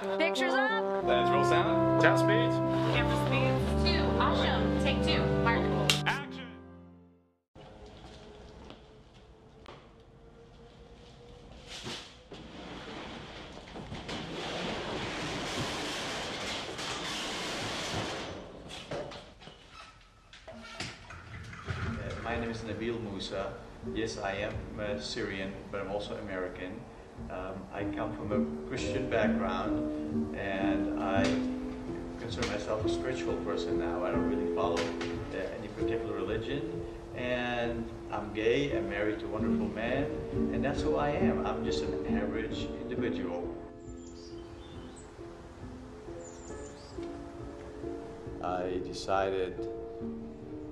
Pictures up. Let's roll sound. Tap speed. Camera speeds. Two. Awesome. Take two. Mark. Action. Uh, My name is Nabil Mousa. Yes, I am uh, Syrian, but I'm also American. Um, I come from a Christian background, and I consider myself a spiritual person now. I don't really follow uh, any particular religion, and I'm gay. I'm married to a wonderful man, and that's who I am. I'm just an average individual. I decided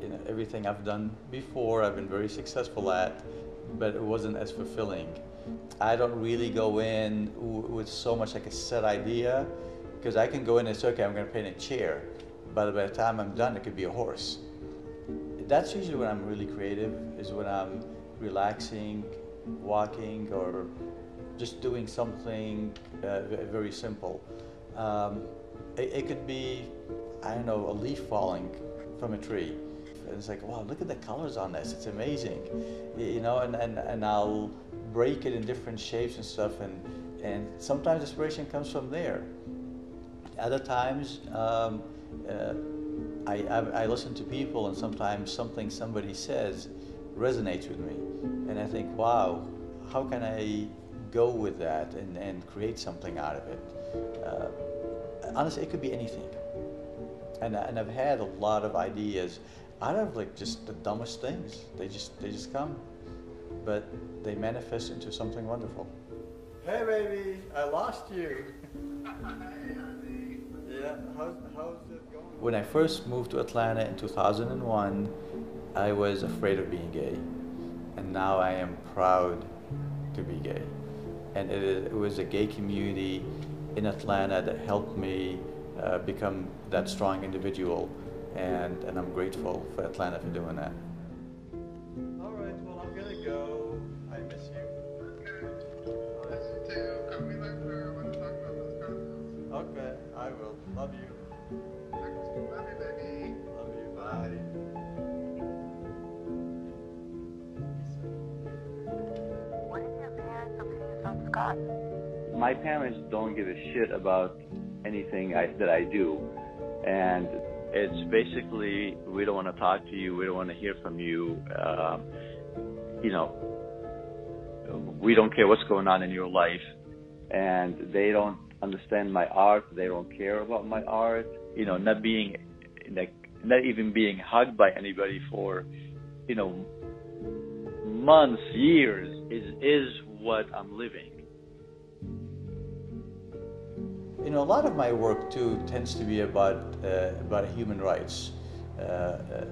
you know, everything I've done before, I've been very successful at, but it wasn't as fulfilling. I don't really go in with so much like a set idea, because I can go in and say, okay, I'm going to paint a chair, but by the time I'm done, it could be a horse. That's usually when I'm really creative, is when I'm relaxing, walking, or just doing something uh, very simple. Um, it, it could be, I don't know, a leaf falling from a tree. And it's like, wow, look at the colors on this. It's amazing. You know, and, and, and I'll break it in different shapes and stuff. And, and sometimes inspiration comes from there. Other times, um, uh, I, I, I listen to people, and sometimes something somebody says resonates with me. And I think, wow, how can I go with that and, and create something out of it? Uh, honestly, it could be anything. And, and I've had a lot of ideas out of like just the dumbest things. They just they just come, but they manifest into something wonderful. Hey baby, I lost you. yeah, how's, how's it going? When I first moved to Atlanta in 2001, I was afraid of being gay, and now I am proud to be gay. And it, is, it was a gay community in Atlanta that helped me uh, become that strong individual, and, and I'm grateful for Atlanta for doing that. All right, well, I'm gonna go. I miss you. Okay, I will. Love you. Love you. Bye. What is your parents' opinions on Scott? my parents don't give a shit about anything I, that I do, and it's basically we don't want to talk to you, we don't want to hear from you. Um, you know, we don't care what's going on in your life, and they don't understand my art. They don't care about my art. You know, not being like not even being hugged by anybody for you know months, years is is what I'm living. Know, a lot of my work too tends to be about uh, about human rights, uh, uh,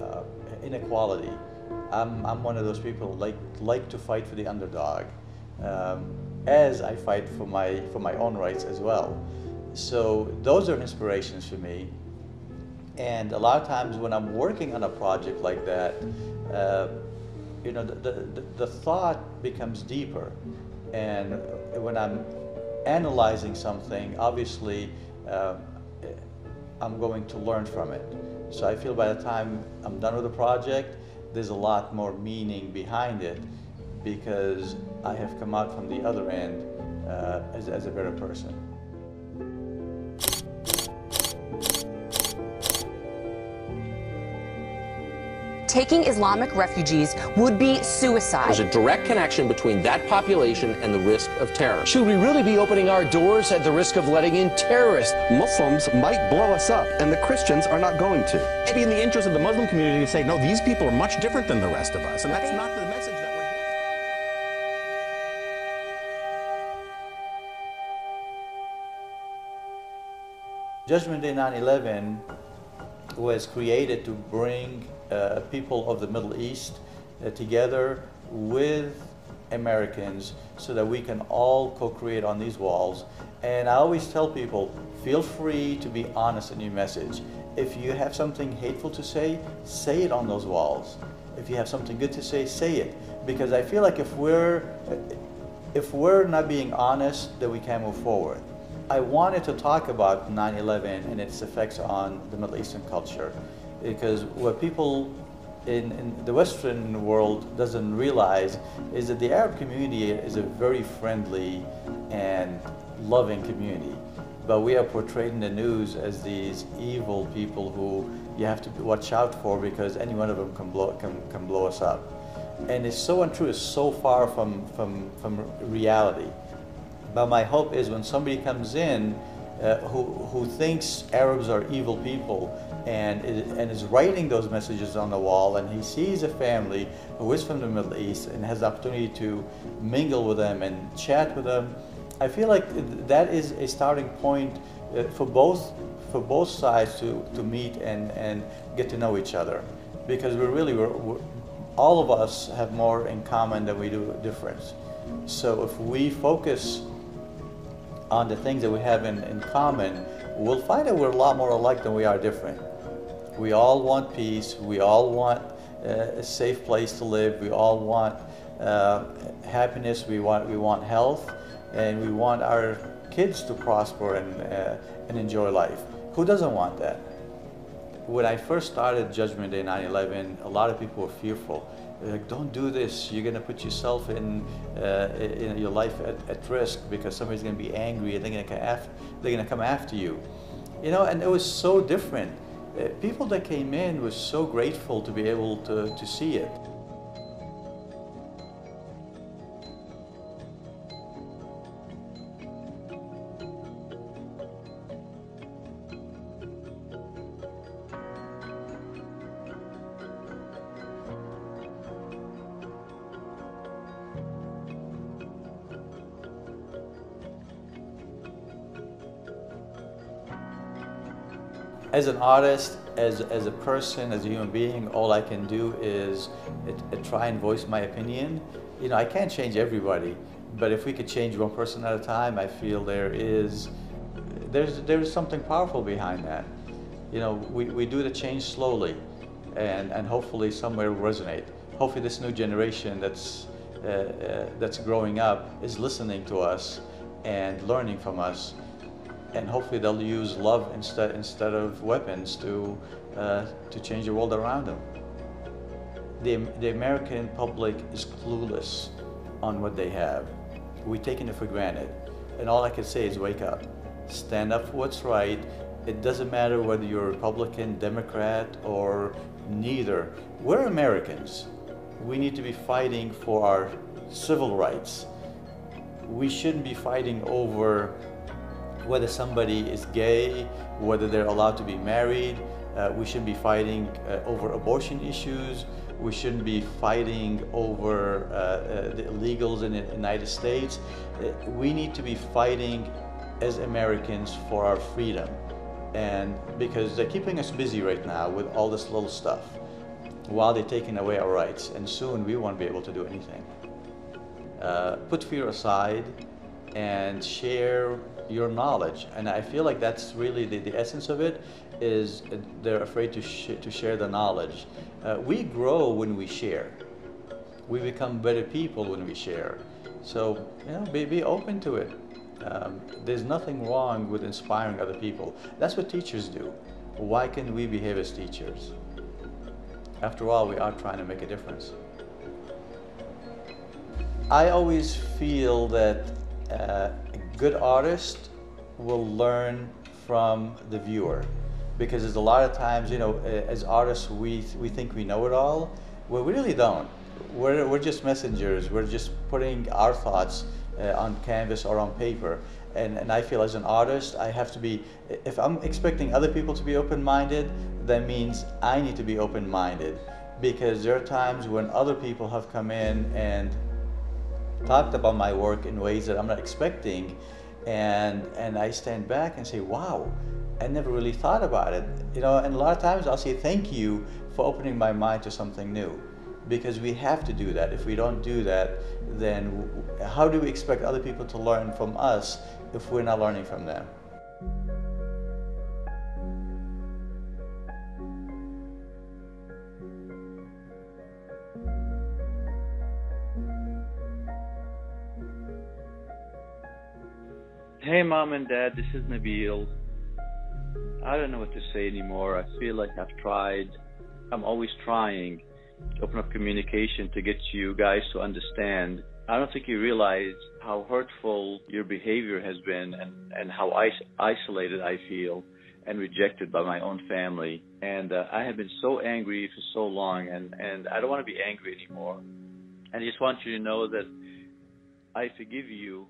uh, inequality. I'm, I'm one of those people like like to fight for the underdog, um, as I fight for my for my own rights as well. So those are inspirations for me. And a lot of times when I'm working on a project like that, uh, you know, the, the, the thought becomes deeper. And when I'm analyzing something, obviously, uh, I'm going to learn from it. So I feel by the time I'm done with the project, there's a lot more meaning behind it because I have come out from the other end uh, as, as a better person. Taking Islamic refugees would be suicide. There's a direct connection between that population and the risk of terror. Should we really be opening our doors at the risk of letting in terrorists? Muslims might blow us up, and the Christians are not going to. It'd be in the interest of the Muslim community to say, no, these people are much different than the rest of us. And that's not the message that we're getting. Judgment Day 9 11 was created to bring uh, people of the Middle East uh, together with Americans so that we can all co create on these walls. And I always tell people feel free to be honest in your message. If you have something hateful to say, say it on those walls. If you have something good to say, say it. Because I feel like if we're if we're not being honest, then we can't move forward. I wanted to talk about 9-11 and its effects on the Middle Eastern culture because what people in, in, the Western world doesn't realize is that the Arab community is a very friendly and loving community. But we are portrayed in the news as these evil people who you have to watch out for because any one of them can blow, can, can blow us up. And it's so untrue, it's so far from, from, from reality. But my hope is when somebody comes in uh, who, who thinks Arabs are evil people and is, and is writing those messages on the wall and he sees a family who is from the Middle East and has the opportunity to mingle with them and chat with them, I feel like that is a starting point uh, for both for both sides to, to meet and, and get to know each other because we're really we're, we're, all of us have more in common than we do difference. So if we focus on the things that we have in, in common, we'll find that we're a lot more alike than we are different. We all want peace. We all want uh, a safe place to live. We all want uh, happiness. We want we want health, and we want our kids to prosper and uh, and enjoy life. Who doesn't want that? When I first started Judgment Day 9/11, a lot of people were fearful like, don't do this. You're going to put yourself in, uh, in your life at, at risk because somebody's going to be angry and they're going to after, they're going to come after you. You know, and it was so different. Uh, people that came in were so grateful to be able to, to see it. As an artist, as, as a person, as a human being, all I can do is try and voice my opinion. You know, I can't change everybody, but if we could change one person at a time, I feel there is, there's, there's something powerful behind that. You know, we, we do the change slowly, and, and hopefully somewhere will resonate. Hopefully this new generation that's, uh, uh, that's growing up is listening to us and learning from us and hopefully they'll use love instead instead of weapons to uh, to change the world around them. The, the American public is clueless on what they have. We're taking it for granted. And all I can say is wake up. Stand up for what's right. It doesn't matter whether you're Republican, Democrat, or neither. We're Americans. We need to be fighting for our civil rights. We shouldn't be fighting over whether somebody is gay, whether they're allowed to be married. Uh, we shouldn't be fighting uh, over abortion issues. We shouldn't be fighting over uh, uh the illegals in the United States. Uh, we need to be fighting as Americans for our freedom. And because they're keeping us busy right now with all this little stuff while they're taking away our rights. And soon we won't be able to do anything. Uh, put fear aside and share your knowledge. And I feel like that's really the, the essence of it is they're afraid to, sh to share the knowledge. Uh, we grow when we share. We become better people when we share. So, you know, be, be open to it. Um, there's nothing wrong with inspiring other people. That's what teachers do. Why can't we behave as teachers? After all, we are trying to make a difference. I always feel that uh, good artist will learn from the viewer because there's a lot of times, you know, as artists, we, we think we know it all. Well, we really don't. We're, we're just messengers. We're just putting our thoughts uh, on canvas or on paper. And, and I feel as an artist, I have to be, if I'm expecting other people to be open-minded, that means I need to be open-minded. Because there are times when other people have come in and talked about my work in ways that I'm not expecting and and I stand back and say wow I never really thought about it. You know and a lot of times I'll say thank you for opening my mind to something new because we have to do that. If we don't do that then how do we expect other people to learn from us if we're not learning from them Hey, mom and dad, this is Nabil. I don't know what to say anymore. I feel like I've tried. I'm always trying to open up communication to get you guys to understand. I don't think you realize how hurtful your behavior has been and, and how is- isolated I feel and rejected by my own family. And uh, I have been so angry for so long, and, and I don't want to be angry anymore. And I just want you to know that I forgive you